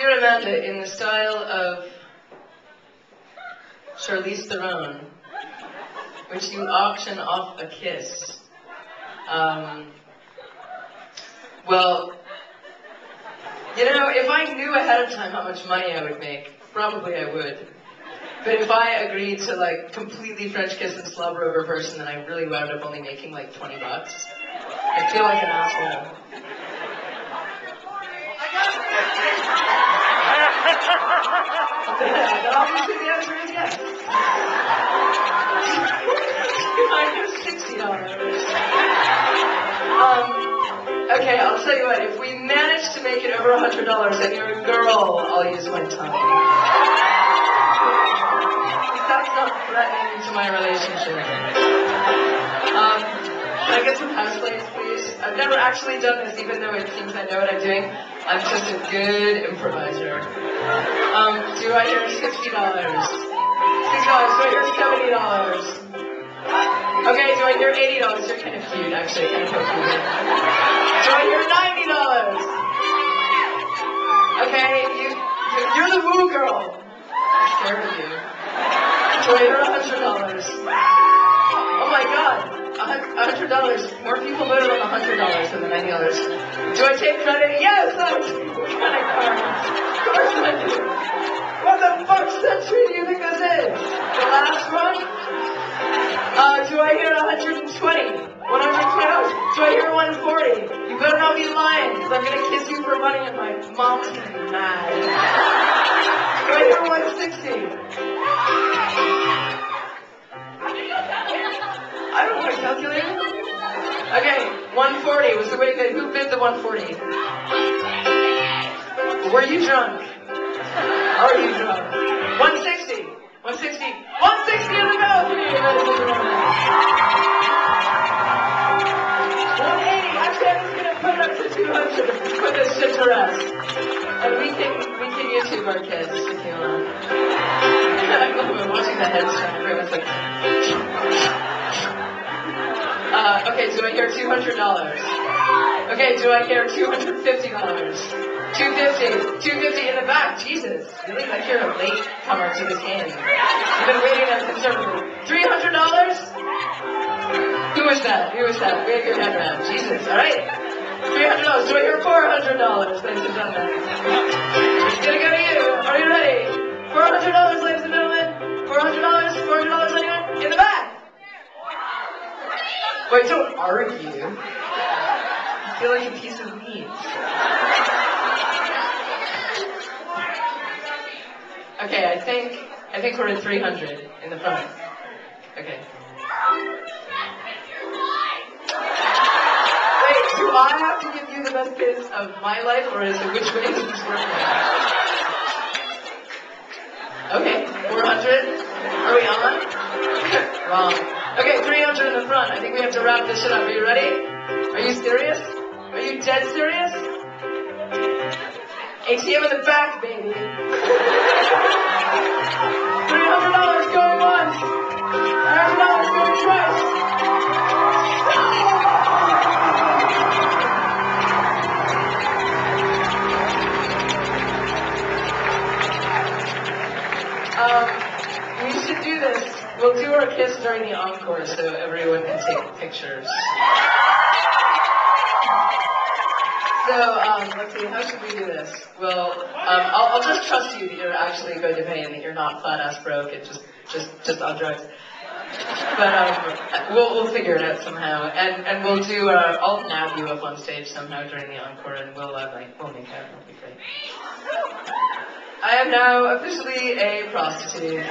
Dear Amanda, in the style of Charlize Theron, which you auction off a kiss. Um, well, you know, if I knew ahead of time how much money I would make, probably I would. But if I agreed to like completely French kiss and slobber over a person, then I really wound up only making like 20 bucks. I feel like an asshole. Um, okay, I'll tell you what. If we manage to make it over a hundred dollars and you're a girl, I'll use my tongue. That's not threatening to my relationship. Um, can I get some house plays, please? I've never actually done this, even though it seems I know what I'm doing. I'm just a good improviser. Um, do I hear sixty dollars? Six dollars. Do I hear seventy dollars? Okay. Do I hear eighty dollars? You're kind of cute, actually. Kind of cute. Do I hear ninety dollars? $100. More people voted on the $100 than the $90. Do I take credit? Yes, I take credit cards. Of course I do. What the fuck's that do you think this is? The last one? Uh, do I hear 120? 120 Do I hear 140? You better not be lying, because I'm going to kiss you for money and my mom's going to be mad. 140 was the way that who bid the 140? Were you drunk? Are you drunk? 160. 160. 160 in the balcony, ladies and gentlemen. 180. Actually, I'm just gonna put it up to 200 to put this shit to rest. And we can we can YouTube our kids if you want. I it, watching the heads turn. Everyone's like. Okay, do I hear $200? Okay, do I hear $250? 250 250 in the back. Jesus, really like you're a late comer to this game. I've been waiting on conservative. $300? Who was that? Who was that? Wave your hand around. Jesus, alright. $300. Do I hear $400, ladies and gentlemen? Wait, don't argue. I feel like a piece of meat. Okay, I think I think we're at 300 in the front. Okay. Wait, do I have to give you the best kiss of my life, or is it which way is this working? Okay, 400. Are we on? Wrong. Okay, 300 in the front. I think we have to wrap this shit up. Are you ready? Are you serious? Are you dead serious? ATM in the back, baby. We'll do our kiss during the encore so everyone can take pictures. So, um, let's see, how should we do this? Well, um, I'll, I'll just trust you that you're actually going to pay and that you're not flat ass broke and just, just, just on drugs. But um, we'll, we'll figure it out somehow, and and we'll do. Uh, I'll nab you up on stage somehow during the encore, and we'll uh, like we'll make out. It'll be great. I am now officially a prostitute.